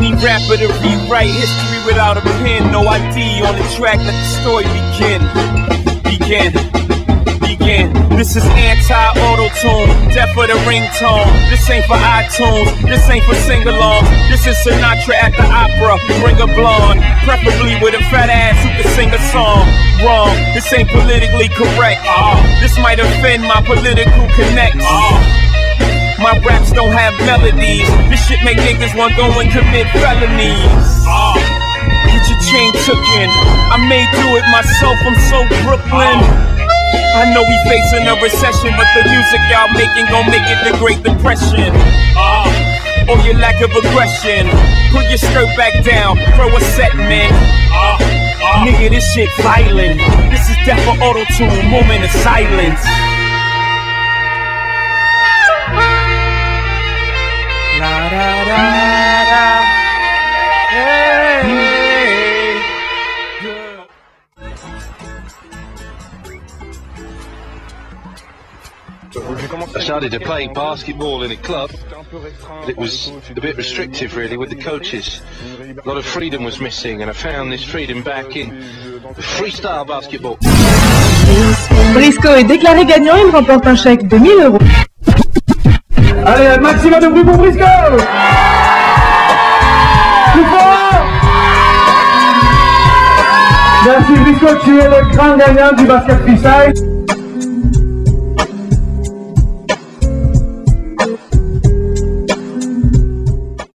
any rapper to rewrite history without a pen. No ID on the track, let the story begin. Begin. Begin. This is anti-auto-tune, death for the ringtone. This ain't for iTunes, this ain't for sing-along. This is Sinatra at the opera, bring a blonde, preferably with a fat ass who can sing a song. Wrong, this ain't politically correct. Uh, this might offend my political connects. Uh, my raps don't have melodies. This shit make niggas want go and commit felonies. Uh, get your chain tooken. I may do it myself, I'm so Brooklyn. I know we facing a recession, but the music y'all making gon' make it the Great Depression. Uh, or your lack of aggression. Put your skirt back down, throw a set, man. Uh. Nigga, this shit violent. This is death for auto tune, moment of silence. I started to play basketball in a club. but It was a bit restrictive, really, with the coaches. A lot of freedom was missing, and I found this freedom back in freestyle basketball. Briscoe est déclaré gagnant, il remporte un chèque de 1000 euros. Allez, un maximum de bruit pour Briscoe Plus fort Merci Briscoe, tu es le grand gagnant du basket freestyle.